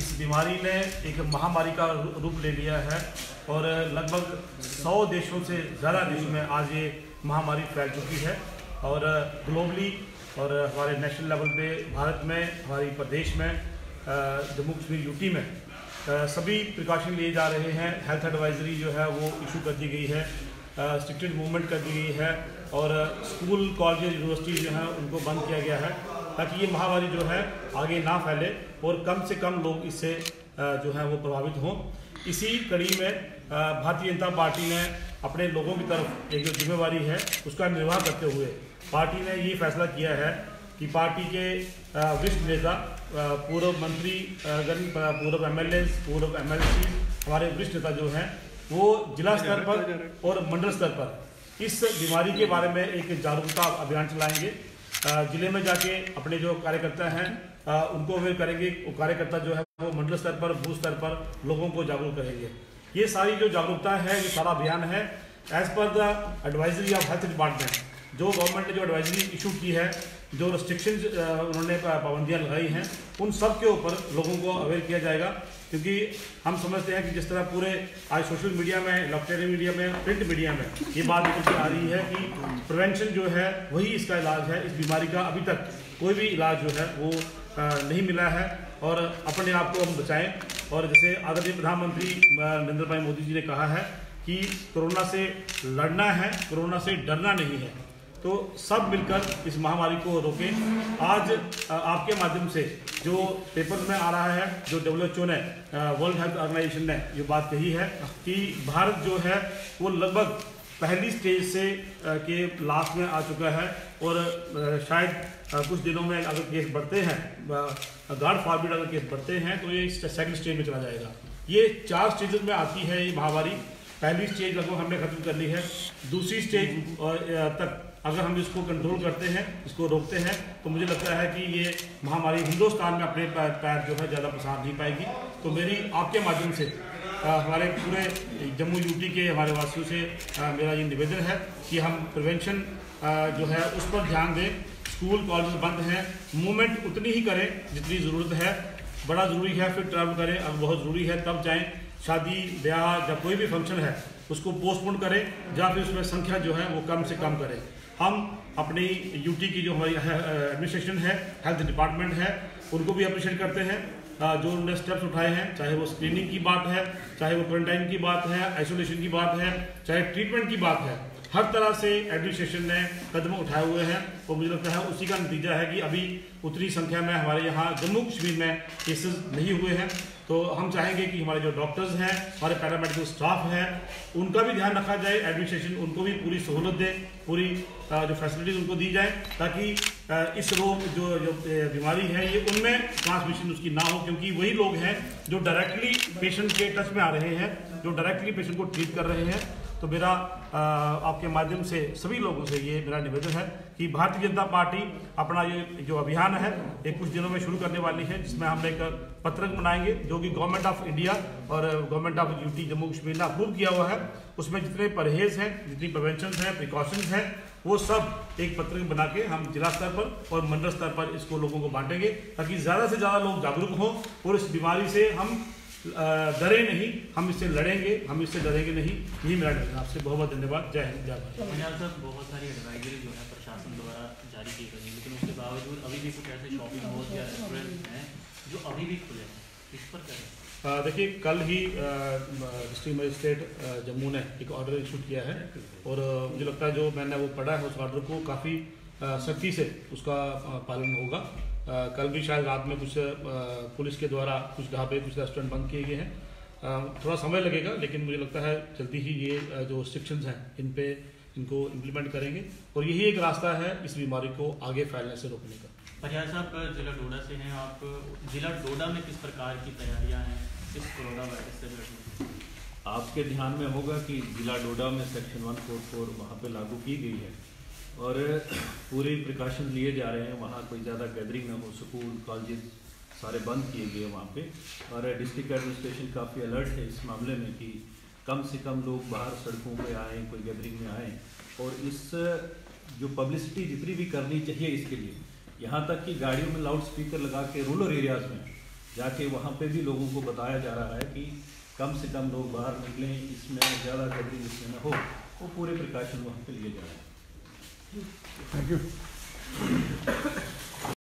इस बीमारी ने एक महामारी का रूप ले लिया है और लगभग 100 देशों से ज़्यादा देशों में आज ये महामारी फैल चुकी है और ग्लोबली और हमारे नेशनल लेवल पे भारत में, हमारी प्रदेश में जम्मू कश्मीर यूटी में सभी प्रिकॉशन लिए जा रहे हैं। हेल्थ एडवाइजरी जो है वो इशू कर दी गई है स्ट्रिक्टेड मूवमेंट कर दी गई है और स्कूल, कॉलेज, यूनिवर्सिटी जो हैं उनको बंद किया गया है। ताकि ये महामारी जो है आगे ना फैले और कम से कम लोग इससे जो है वो प्रभावित हों। इसी कड़ी में भारतीय जनता पार्टी ने अपने लोगों की तरफ़ एक जो जिम्मेवारी है, उसका निर्वाह करते हुए पार्टी ने ये फैसला किया है कि पार्टी के वरिष्ठ नेता पूर्व मंत्री पूर्व एम एल पूर्व एम हमारे वरिष्ठ नेता जो हैं, वो जिला स्तर पर और मंडल स्तर पर इस बीमारी के बारे में एक जागरूकता अभियान चलाएँगे। ज़िले में जाके अपने जो कार्यकर्ता हैं उनको अवेयर करेंगे, वो कार्यकर्ता जो है वो मंडल स्तर पर, बूथ स्तर पर लोगों को जागरूक करेंगे। ये सारी जो जागरूकता है, ये सारा अभियान है as per the advisory of health department जो गवर्नमेंट ने जो एडवाइजरी इशू की है, जो रिस्ट्रिक्शन उन्होंने पाबंदियाँ लगाई हैं, उन सब के ऊपर लोगों को अवेयर किया जाएगा। क्योंकि हम समझते हैं कि जिस तरह पूरे आज सोशल मीडिया में इलेक्ट्रॉनिक मीडिया में प्रिंट मीडिया में ये बात निकल आ रही है कि प्रिवेंशन जो है, वही इसका इलाज है, इस बीमारी का अभी तक कोई भी इलाज जो है, वो नहीं मिला है। और अपने आप को हम बचाएँ। और जैसे आदरणीय प्रधानमंत्री नरेंद्र भाई मोदी जी ने कहा है कि कोरोना से लड़ना है, कोरोना से डरना नहीं है। तो सब मिलकर इस महामारी को रोकें। आज आपके माध्यम से जो पेपर में आ रहा है, जो डब्ल्यूएचओ ने वर्ल्ड हेल्थ ऑर्गेनाइजेशन ने ये बात कही है कि भारत जो है, वो लगभग पहली स्टेज से के लास्ट में आ चुका है और शायद कुछ दिनों में अगर केस बढ़ते हैं गार्ड फॉरवर्ड अगर केस बढ़ते हैं तो ये सेकंड स्टेज में चला जाएगा। ये चार स्टेजेस में आती है ये महामारी। पहली स्टेज लगभग हमने खत्म कर ली है। दूसरी स्टेज तक अगर हम इसको कंट्रोल करते हैं इसको रोकते हैं तो मुझे लगता है कि ये महामारी हिंदुस्तान में अपने पैर, पैर जो है ज़्यादा प्रसार नहीं पाएगी। तो मेरी आपके माध्यम से आ, हमारे पूरे जम्मू यूटी के हमारे वासियों से आ, मेरा ये निवेदन है कि हम प्रिवेंशन जो है उस पर ध्यान दें। स्कूल कॉलेज बंद हैं। मूवमेंट उतनी ही करें जितनी ज़रूरत है। बड़ा ज़रूरी है फिर ट्रैवल करें अब बहुत ज़रूरी है तब जाएँ। शादी ब्याह या कोई भी फ़ंक्शन है उसको पोस्टपोन करें या फिर उसमें संख्या जो है वो कम से कम करें। हम अपनी यूटी की जो हमारी एडमिनिस्ट्रेशन है हेल्थ डिपार्टमेंट है, उनको भी अप्रिशिएट करते हैं। जो उन्होंने स्टेप्स उठाए हैं, चाहे वो स्क्रीनिंग की बात है, चाहे वो क्वारंटाइन की बात है आइसोलेशन की बात है, चाहे ट्रीटमेंट की बात है हर तरह से एडमिनिस्ट्रेशन ने कदम उठाए हुए हैं और मुझे लगता है उसी का नतीजा है कि अभी उतनी संख्या में हमारे यहाँ जम्मू कश्मीर में केसेस नहीं हुए हैं। तो हम चाहेंगे कि हमारे जो डॉक्टर्स हैं, हमारे पैरामेडिकल स्टाफ हैं, उनका भी ध्यान रखा जाए एडमिनिस्ट्रेशन उनको भी पूरी सहूलत दे, पूरी जो फैसिलिटीज़ उनको दी जाए, ताकि इस रोग, जो जो बीमारी है, ये उनमें ट्रांसमिशन उसकी ना हो, क्योंकि वही लोग हैं जो डायरेक्टली पेशेंट के टच में आ रहे हैं, जो डायरेक्टली पेशेंट को ट्रीट कर रहे हैं। तो मेरा आपके माध्यम से सभी लोगों से ये मेरा निवेदन है कि भारतीय जनता पार्टी अपना ये, जो अभियान है, ये कुछ दिनों में शुरू करने वाली है, जिसमें हम एक पत्रक बनाएँगे, जो कि गवर्नमेंट ऑफ़ इंडिया और government of UT Jammu Kashmir ने अप्रूव किया हुआ है। उसमें जितने परहेज हैं, जितनी प्रिवेंशन हैं प्रिकॉशंस हैं, वो सब एक पत्रक बना के हम जिला स्तर पर और मंडल स्तर पर इसको लोगों को बांटेंगे, ताकि ज़्यादा से ज़्यादा लोग जागरूक हों और इस बीमारी से हम डरे नहीं हम इससे लड़ेंगे हम इससे डरेंगे नहीं। यही मेरा डर आपसे बहुत बहुत धन्यवाद। जय हिंद जय भारत। सर बहुत सारी एडवाइजरी जो है प्रशासन द्वारा जारी की गई लेकिन उसके बावजूद अभी भी कुछ ऐसे शॉपिंग मॉल या रेस्टोरेंट हैं जो अभी भी खुले हैं इस पर करें देखिए कल ही डिस्ट्रिक्ट मजिस्ट्रेट जम्मू ने एक ऑर्डर इशू किया है। और मुझे लगता है जो मैंने वो पढ़ा है उस ऑर्डर को काफ़ी सख्ती से उसका पालन होगा। कल भी शायद रात में कुछ पुलिस के द्वारा कुछ ढाबे कुछ रेस्टोरेंट बंद किए गए हैं। थोड़ा समय लगेगा लेकिन मुझे लगता है जल्दी ही ये जो रिस्ट्रिक्शंस हैं इन पे इनको इम्प्लीमेंट करेंगे। और यही एक रास्ता है इस बीमारी को आगे फैलने से रोकने का। परिहार साहब जिला डोडा से हैं आप। जिला डोडा में किस प्रकार की तैयारियाँ हैं इस कोरोना वायरस से लड़ने आपके ध्यान में होगा कि जिला डोडा में सेक्शन वन फोर फोर वहाँ पर लागू की गई है। और पूरे प्रिकॉशन लिए जा रहे हैं। वहाँ कोई ज़्यादा गैदरिंग ना हो, स्कूल कॉलेज सारे बंद किए गए वहाँ पे। और डिस्ट्रिक्ट एडमिनिस्ट्रेशन काफ़ी अलर्ट है इस मामले में कि कम से कम लोग बाहर सड़कों पे आएँ, कोई गैदरिंग में आएँ। और इस, जो पब्लिसिटी जितनी भी करनी चाहिए इसके लिए, यहाँ तक कि गाड़ियों में लाउड स्पीकर लगा के रूरल एरियाज़ में जाके वहाँ पे भी लोगों को बताया जा रहा है कि कम से कम लोग बाहर निकलें, इसमें ज़्यादा गैदरिंग इसमें न हो। वो पूरे प्रिकॉशन वहाँ पर लिए जा रहे हैं। Thank you